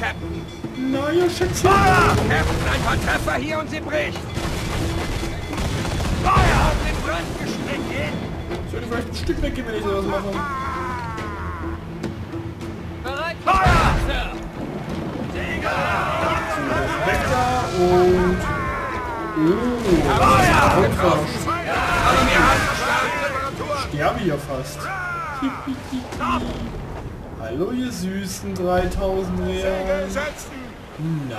Captain. Ja, Schätzchen. Feuer! Captain, ein paar Treffer hier und sie bricht. Feuer auf den Brandgestrichen. Ich würde vielleicht ein Stück weggehen, wenn ich sowas mache. Bereit? Feuer! Weg da und... Oh, Feuer! Aber wir haben. Sterbe hier fast. Hallo ihr süßen 3000 Real. Na?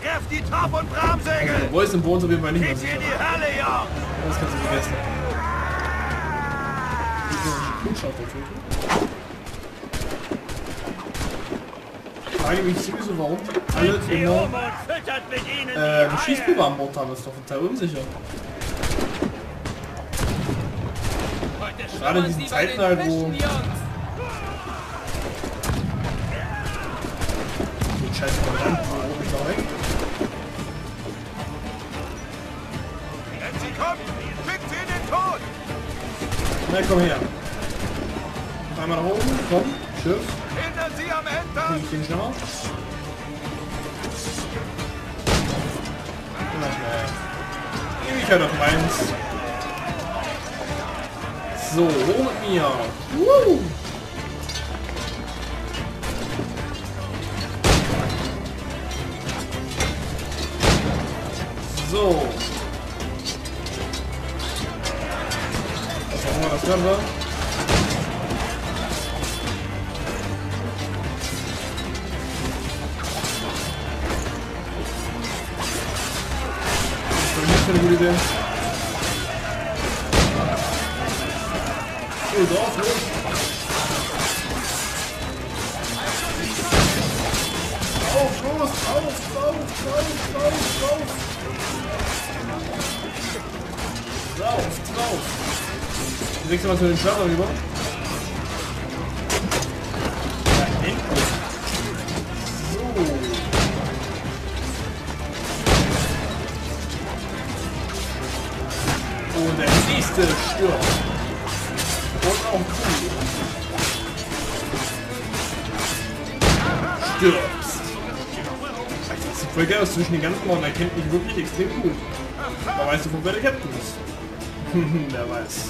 Treff die Top- und Bramsegel! Wo ist im Boden auf jeden Fall nicht mehr sicher. in die Hölle, Jungs! Das kannst du vergessen. Kundschaft. Ich frage mich sowieso, warum alle immer äh, ein Schießpulver an Bord haben. Das ist doch total unsicher. Gerade in diesen Zeiten halt, wo den scheiß Kommandant, wo hol ich da weg? Wenn sie kommt, fickt sie in den Tod! Na komm her. Einmal nach oben, komm, Schiff. Hindert sie am Enter! ich den schneller? Na schnell. Ewigkeit auf meins. So, hoch mit mir. Woo! So. Was auch immer das Los, auf, drauf, drauf, drauf, drauf. Drauf, drauf. Ich wechsle mal zu den Schwertern rüber. Ja, endlich. So. Und der nächste stirbt. Und auch du. Stirbst. Voll geil zwischen den ganzen Morden. Er kennt mich wirklich extrem gut. Da weißt du, wo der Captain ist. Wer weiß.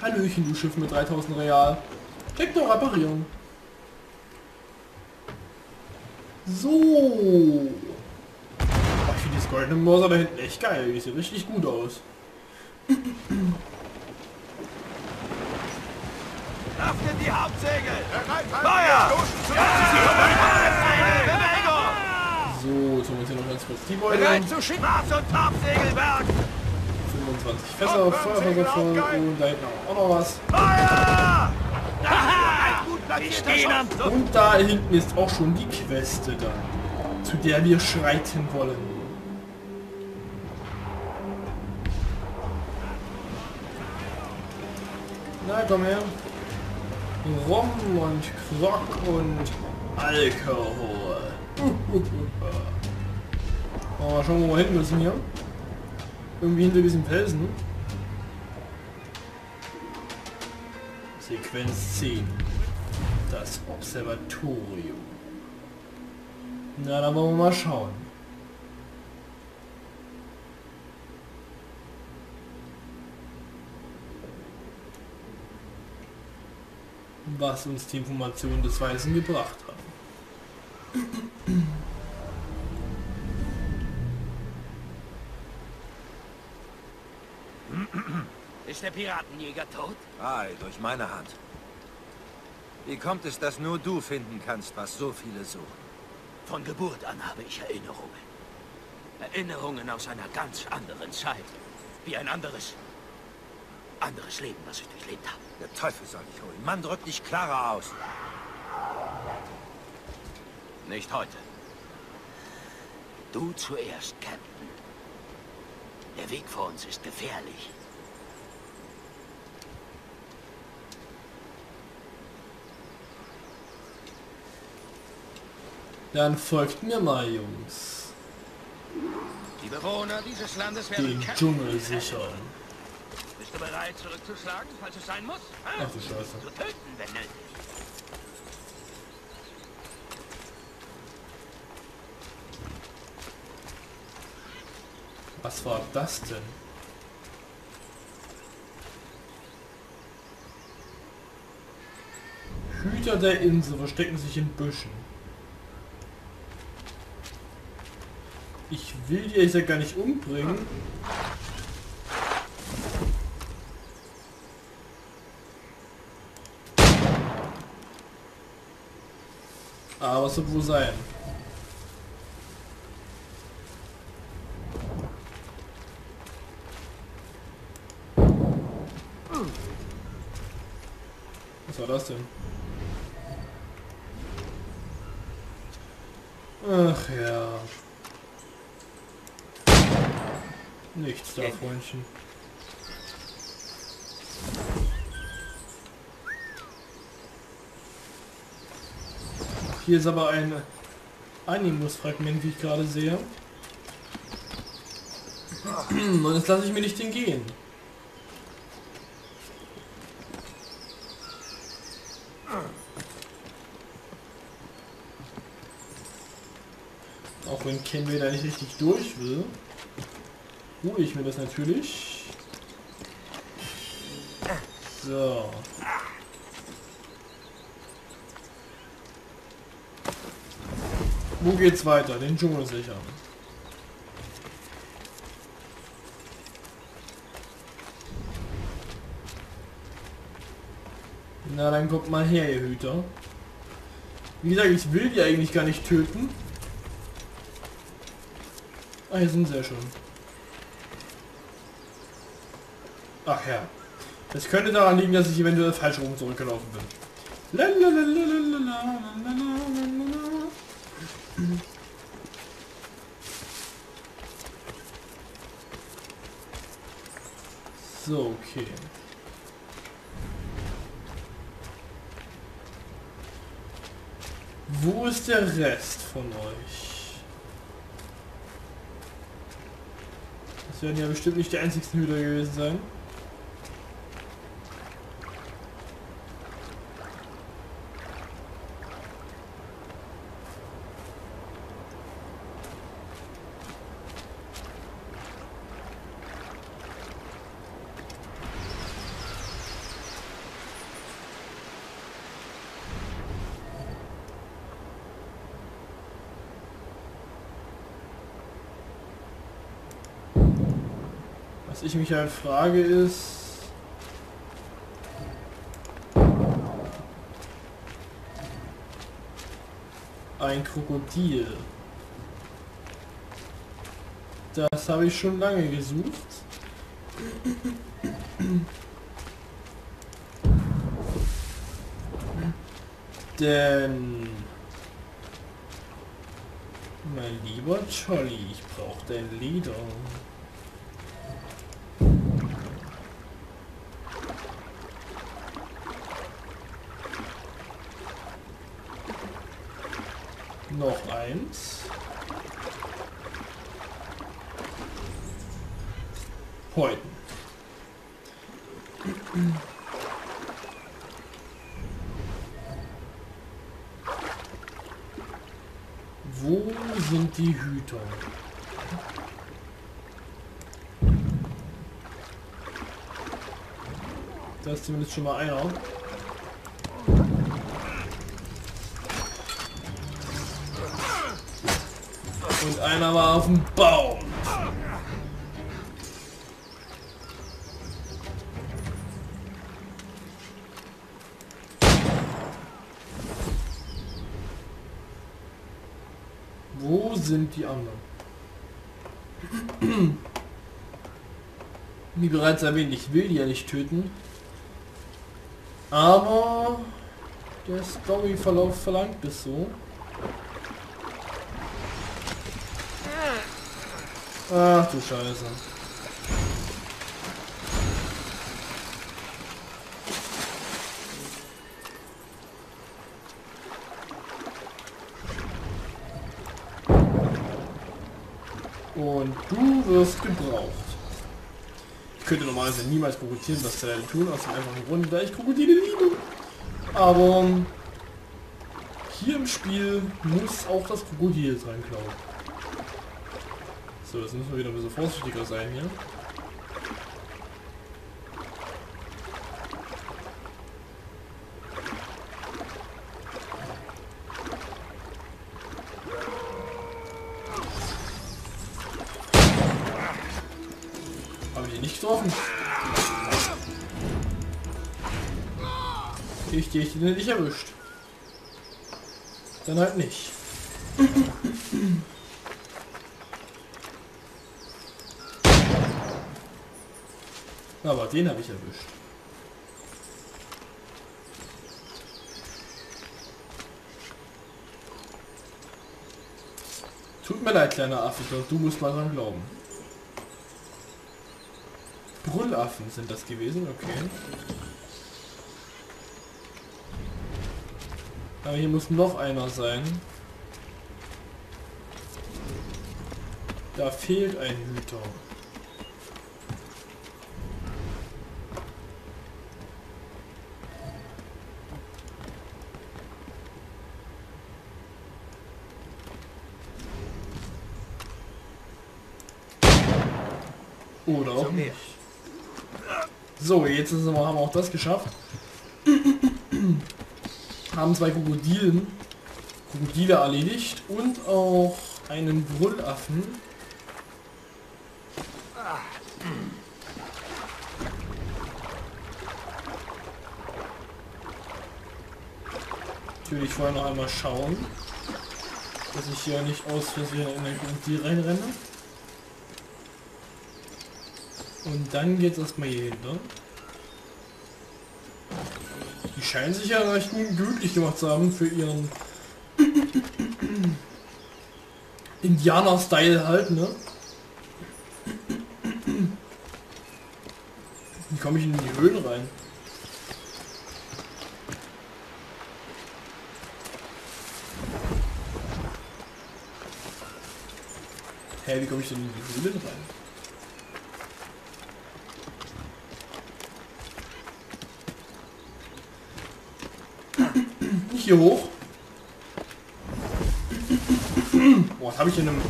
Hallöchen, du Schiff mit 3000 Real. Check doch reparieren. So. Oh, ich finde das goldene Mörser da hinten echt geil. Die sieht richtig gut aus. Öffnet die Hauptsegel! Feuer! Bewegung! So, jetzt holen wir uns hier noch ganz kurz die Beute. Bereit zu! Mars- und Topsegelwerk! 25 Fässer, Feuerfässer voll und da hinten auch noch was. Feuer! Und da hinten ist auch schon die Queste dann, zu der wir schreiten wollen. Na, komm her. Rum und Krog und Alkohol. Oh, mal schauen, wo wir hin müssen hier. Irgendwie hinter diesem Felsen. Sequenz 10. Das Observatorium. Na, dann wollen wir mal schauen. Was uns die Information des Weißen gebracht hat. Ist der Piratenjäger tot? Ei, durch meine Hand. Wie kommt es, dass nur du finden kannst, was so viele suchen? Von Geburt an habe ich Erinnerungen. Erinnerungen aus einer ganz anderen Zeit. Wie ein anderes... anderes Leben, was ich durchlebt habe. Der Teufel soll dich holen. Mann, drück dich klarer aus. Nicht heute. Du zuerst, Captain. Der Weg vor uns ist gefährlich. Dann folgt mir mal, Jungs. Die Bewohner dieses Landes werden Den. Dschungel sichern. Du bereit, zurückzuschlagen, falls es sein muss? Ach du Scheiße. Zu töten, wenn nötig. Was war das denn? Hüter der Insel verstecken sich in Büschen. Ich will die ja gar nicht umbringen. Aber es wird wohl sein. Was war das denn? Ach ja. Nichts da, Freundchen. Hier ist aber ein Animus-Fragment, wie ich gerade sehe. Und jetzt lasse ich mir nicht entgehen. Auch wenn Ken da nicht richtig durch will, hole ich mir das natürlich. So. Wo geht's weiter? Den Dschungel sichern. Na, dann kommt mal her, ihr Hüter. Wie gesagt, ich will die eigentlich gar nicht töten. Ah, hier sind sie ja schon. Ach ja. Es könnte daran liegen, dass ich eventuell falsch rum zurückgelaufen bin. So, okay. Wo ist der Rest von euch? Das werden ja bestimmt nicht die einzigsten Hüter gewesen sein. Ich mich halt frage ist... Ein Krokodil. Das habe ich schon lange gesucht. Denn... Mein lieber Jolly, ich brauche dein Leder. Noch eins. Heute. Wo sind die Hüter? Da ist zumindest schon mal einer. Einer war auf dem Baum. Wo sind die anderen? Wie bereits erwähnt, ich will die ja nicht töten. Aber der Storyverlauf verlangt es so. Ach du Scheiße. Und du wirst gebraucht. Ich könnte normalerweise niemals Krokodilen das Talent tun, aus dem einfachen Grund, da ich Krokodile liebe. Aber ähm, hier im Spiel muss auch das Krokodil sein, glaube ich. So, jetzt müssen wir wieder ein bisschen vorsichtiger sein hier. Habe ich ihn nicht getroffen? Ich die ich nicht erwischt. Dann halt nicht. Aber den habe ich erwischt. Tut mir leid, kleiner Affe, doch du musst mal dran glauben. Brüllaffen sind das gewesen, okay. Aber hier muss noch einer sein. Da fehlt ein Hüter. Oder auch nicht. So, jetzt wir, haben wir auch das geschafft. haben zwei Krokodilen, Krokodile erledigt und auch einen Brüllaffen. Natürlich vorher noch einmal schauen, dass ich hier nicht aus Versehen in ein Krokodil reinrenne. Und dann geht es erstmal hier hinter. Die scheinen sich ja recht glücklich gemacht zu haben für ihren Indianer-Style halt, ne? Wie komme ich in die Höhlen rein? Hä, wie komme ich denn in die Höhlen rein? Hier hoch. Boah, was habe ich in einem...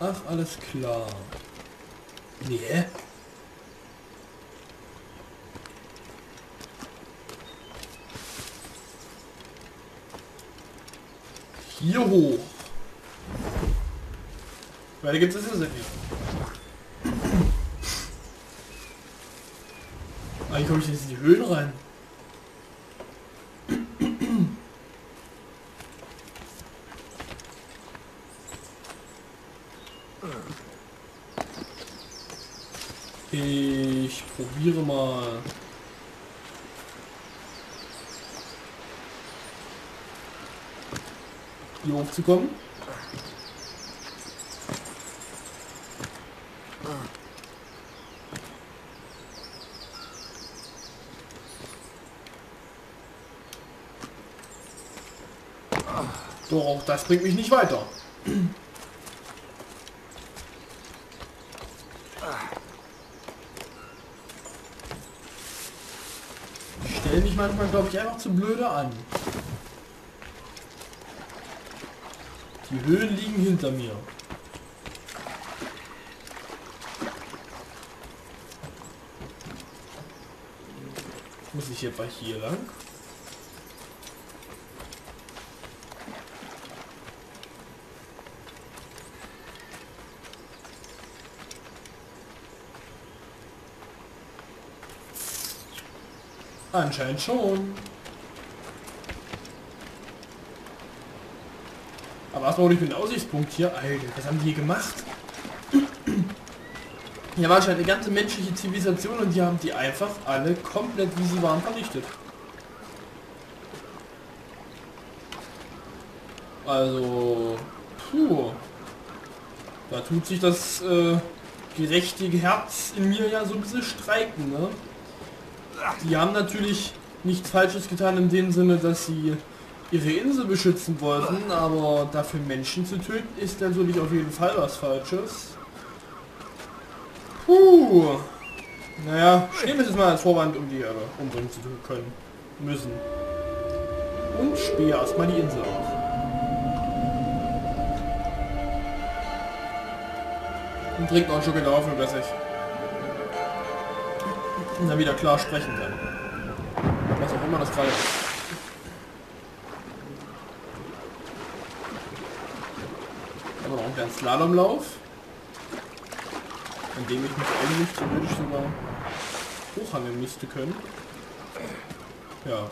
Ach, alles klar. Nee. Hier hoch. Weil gibt es es nicht. Wie komme ich jetzt in die Höhlen rein? Ich probiere mal. Hier hochzukommen. Doch, auch das bringt mich nicht weiter. Ich stelle mich manchmal, glaube ich, einfach zu blöde an. Die Höhen liegen hinter mir. Muss ich etwa hier lang? Anscheinend schon. Aber was war ich ein Aussichtspunkt hier? Alter, was haben die hier gemacht? Hier war schon eine ganze menschliche Zivilisation und die haben die einfach alle komplett wie sie waren vernichtet. Also, puh. Da tut sich das äh, gerechtige Herz in mir ja so ein bisschen streiken, ne? Die haben natürlich nichts Falsches getan in dem Sinne, dass sie ihre Insel beschützen wollten, aber dafür Menschen zu töten, ist natürlich auf jeden Fall was Falsches. Puh. Naja, ich nehme es jetzt mal als Vorwand, um die alle umbringen zu können. Müssen. Und spähe erstmal die Insel auf. Und trinkt noch einen Schluck Hoffnung, dass ich dann wieder klar sprechen kann. Was auch immer das gerade ist. Aber noch einen kleinen Slalomlauf. An dem ich mich eigentlich theoretisch sogar hochhangeln müsste können. Ja.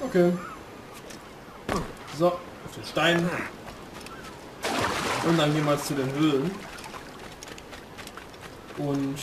Okay. So, auf den Stein. Und dann gehen wir jetzt zu den Höhlen. Und